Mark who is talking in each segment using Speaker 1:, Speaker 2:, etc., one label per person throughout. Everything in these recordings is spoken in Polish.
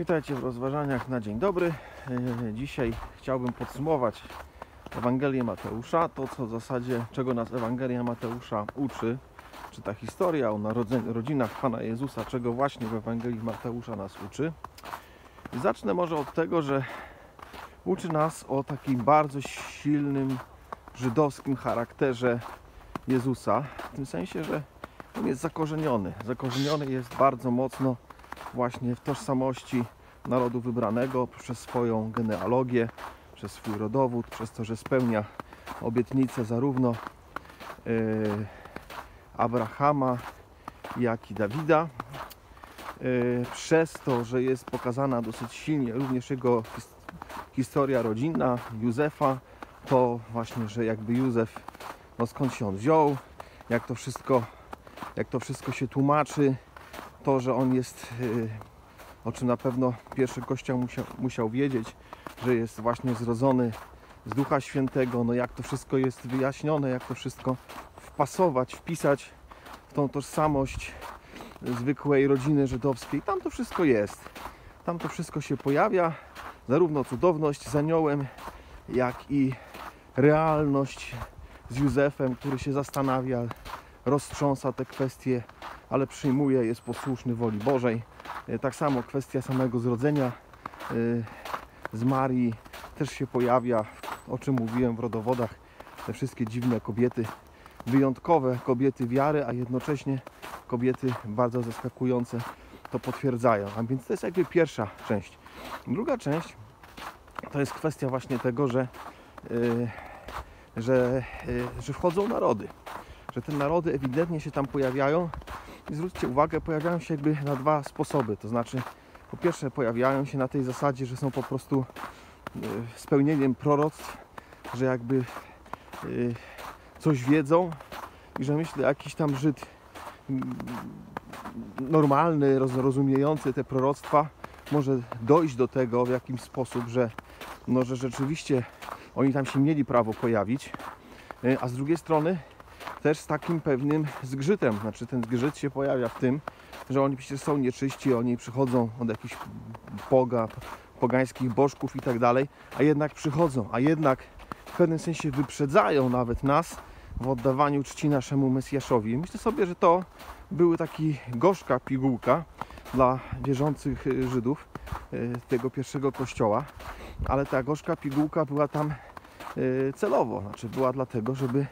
Speaker 1: Witajcie w rozważaniach na dzień dobry. E, Dzisiaj chciałbym podsumować Ewangelię Mateusza, to co w zasadzie, czego nas Ewangelia Mateusza uczy, czy ta historia o narodzeniu, rodzinach Pana Jezusa, czego właśnie w Ewangelii Mateusza nas uczy. I zacznę może od tego, że uczy nas o takim bardzo silnym żydowskim charakterze Jezusa, w tym sensie, że on jest zakorzeniony. Zakorzeniony jest bardzo mocno właśnie w tożsamości narodu wybranego przez swoją genealogię, przez swój rodowód, przez to, że spełnia obietnice zarówno yy, Abrahama, jak i Dawida. Yy, przez to, że jest pokazana dosyć silnie również jego his- historia rodzinna Józefa, to właśnie, że jakby Józef, no skąd się on wziął, jak to wszystko, jak to wszystko się tłumaczy, to, że on jest, yy, o czym na pewno pierwszy kościół musiał, musiał wiedzieć, że jest właśnie zrodzony z Ducha Świętego, no jak to wszystko jest wyjaśnione, jak to wszystko wpasować, wpisać w tą tożsamość zwykłej rodziny żydowskiej. Tam to wszystko jest. Tam to wszystko się pojawia, zarówno cudowność z aniołem, jak i realność z Józefem, który się zastanawia, roztrząsa te kwestie, ale przyjmuje, jest posłuszny woli Bożej. E, Tak samo kwestia samego zrodzenia e, z Marii też się pojawia, o czym mówiłem w rodowodach. Te wszystkie dziwne kobiety, wyjątkowe kobiety wiary, a jednocześnie kobiety bardzo zaskakujące to potwierdzają. A więc to jest jakby pierwsza część. Druga część to jest kwestia właśnie tego, że, yy, że, yy, że wchodzą narody. Że te narody ewidentnie się tam pojawiają i zwróćcie uwagę, pojawiają się jakby na dwa sposoby. To znaczy, po pierwsze, pojawiają się na tej zasadzie, że są po prostu yy, spełnieniem proroctw, że jakby yy, coś wiedzą i że myślę, jakiś tam Żyd normalny, roz- rozumiejący te proroctwa może dojść do tego w jakiś sposób, że, no, że rzeczywiście oni tam się mieli prawo pojawić, yy, a z drugiej strony też z takim pewnym zgrzytem. Znaczy ten zgrzyt się pojawia w tym, że oni przecież są nieczyści, oni przychodzą od jakichś boga, pogańskich bożków i tak dalej, a jednak przychodzą, a jednak w pewnym sensie wyprzedzają nawet nas w oddawaniu czci naszemu Mesjaszowi. Myślę sobie, że to były taki gorzka pigułka dla wierzących y, Żydów y, tego pierwszego kościoła, ale ta gorzka pigułka była tam y, celowo, znaczy była dlatego, żeby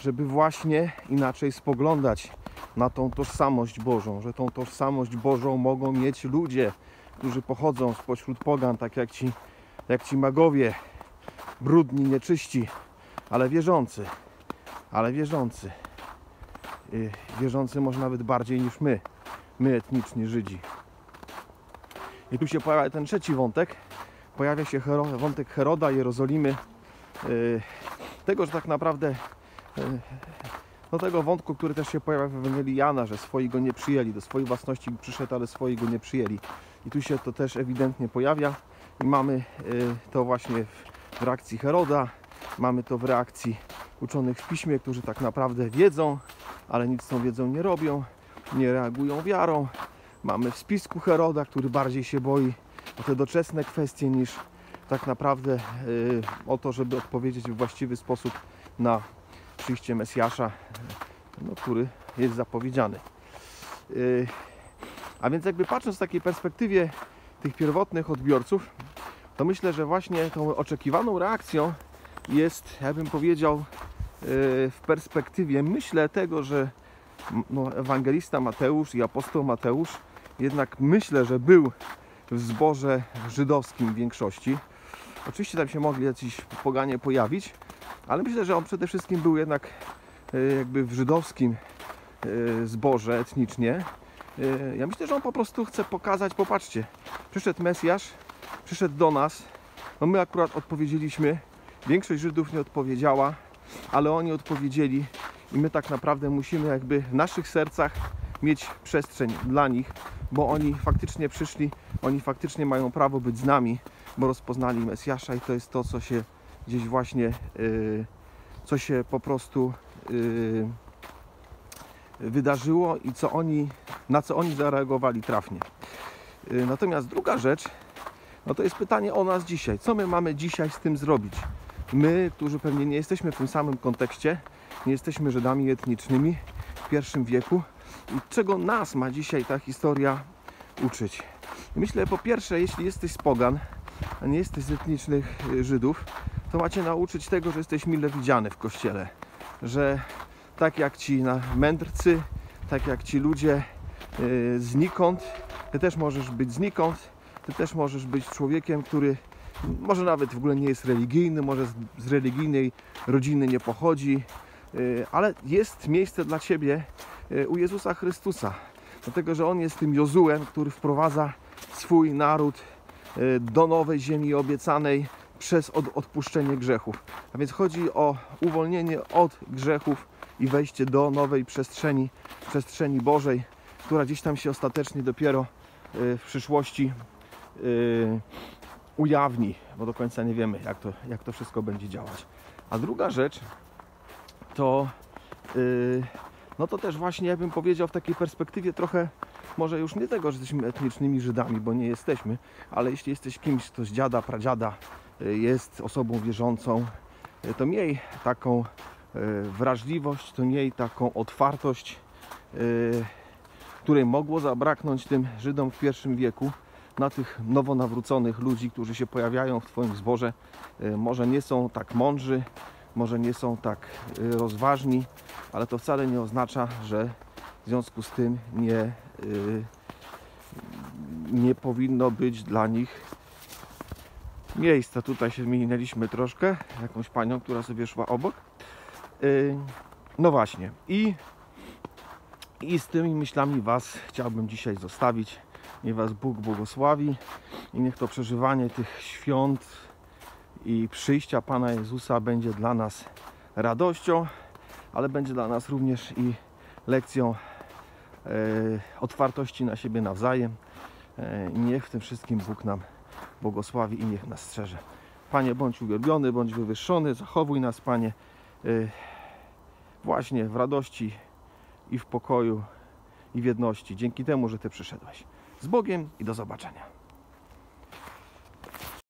Speaker 1: żeby właśnie inaczej spoglądać na tą tożsamość Bożą, że tą tożsamość Bożą mogą mieć ludzie, którzy pochodzą spośród pogan, tak jak ci, jak ci magowie, brudni, nieczyści, ale wierzący, ale wierzący. Yy, Wierzący może nawet bardziej niż my, my etniczni Żydzi. I tu się pojawia ten trzeci wątek, pojawia się wątek Heroda, Jerozolimy, yy, tego, że tak naprawdę do tego wątku, który też się pojawia w Ewangelii Jana, że swoi go nie przyjęli, do swojej własności przyszedł, ale swoi go nie przyjęli. I tu się to też ewidentnie pojawia i mamy y, to właśnie w, w reakcji Heroda, mamy to w reakcji uczonych w piśmie, którzy tak naprawdę wiedzą, ale nic z tą wiedzą nie robią, nie reagują wiarą. Mamy w spisku Heroda, który bardziej się boi o te doczesne kwestie niż tak naprawdę y, o to, żeby odpowiedzieć w właściwy sposób na przyjście Mesjasza, no, który jest zapowiedziany. Yy, A więc jakby patrząc w takiej perspektywie tych pierwotnych odbiorców, to myślę, że właśnie tą oczekiwaną reakcją jest, ja bym powiedział, yy, w perspektywie, myślę tego, że no, ewangelista Mateusz i apostoł Mateusz jednak myślę, że był w zborze żydowskim w większości. Oczywiście tam się mogli jacyś poganie pojawić, ale myślę, że on przede wszystkim był jednak e, jakby w żydowskim e, zborze etnicznie. E, Ja myślę, że on po prostu chce pokazać, popatrzcie, przyszedł Mesjasz, przyszedł do nas, no my akurat odpowiedzieliśmy, większość Żydów nie odpowiedziała, ale oni odpowiedzieli i my tak naprawdę musimy jakby w naszych sercach mieć przestrzeń dla nich, bo oni faktycznie przyszli, oni faktycznie mają prawo być z nami, bo rozpoznali Mesjasza i to jest to, co się gdzieś właśnie, y, co się po prostu y, wydarzyło i co oni, na co oni zareagowali trafnie. Y, Natomiast druga rzecz, no to jest pytanie o nas dzisiaj. Co my mamy dzisiaj z tym zrobić? My, którzy pewnie nie jesteśmy w tym samym kontekście, nie jesteśmy Żydami etnicznymi w pierwszym wieku czego nas ma dzisiaj ta historia uczyć? Myślę, po pierwsze, jeśli jesteś z pogan, a nie jesteś z etnicznych y, Żydów, to macie nauczyć tego, że jesteś mile widziany w kościele. Że tak jak ci mędrcy, tak jak ci ludzie y, znikąd, ty też możesz być znikąd, ty też możesz być człowiekiem, który może nawet w ogóle nie jest religijny, może z, religijnej rodziny nie pochodzi, y, ale jest miejsce dla ciebie u Jezusa Chrystusa. Dlatego, że On jest tym Jozułem, który wprowadza swój naród y, do nowej ziemi obiecanej przez od, odpuszczenie grzechów. A więc chodzi o uwolnienie od grzechów i wejście do nowej przestrzeni, przestrzeni Bożej, która gdzieś tam się ostatecznie dopiero y, w przyszłości y, ujawni, bo do końca nie wiemy, jak to, jak to wszystko będzie działać. A druga rzecz to, y, no to też właśnie, ja bym powiedział, w takiej perspektywie trochę, może już nie tego, że jesteśmy etnicznymi Żydami, bo nie jesteśmy, ale jeśli jesteś kimś, kto z dziada, pradziada y, jest osobą wierzącą, y, to miej taką y, wrażliwość, to miej taką otwartość, której mogło zabraknąć tym Żydom w pierwszym wieku, na tych nowonawróconych ludzi, którzy się pojawiają w Twoim zborze. Może nie są tak mądrzy, może nie są tak y, rozważni, ale to wcale nie oznacza, że w związku z tym nie, y, nie powinno być dla nich miejsca. Tutaj się minęliśmy troszkę, jakąś panią, która sobie szła obok. Y, No właśnie. I, I z tymi myślami Was chciałbym dzisiaj zostawić. Niech Was Bóg błogosławi i niech to przeżywanie tych świąt i przyjścia Pana Jezusa będzie dla nas radością, ale będzie dla nas również i lekcją e, otwartości na siebie nawzajem. E, niech w tym wszystkim Bóg nam błogosławi i niech nas strzeże. Panie, bądź uwielbiony, bądź wywyższony, zachowuj nas, Panie, e, właśnie w radości i w pokoju i w jedności, dzięki temu, że Ty przyszedłeś. Z Bogiem i do zobaczenia.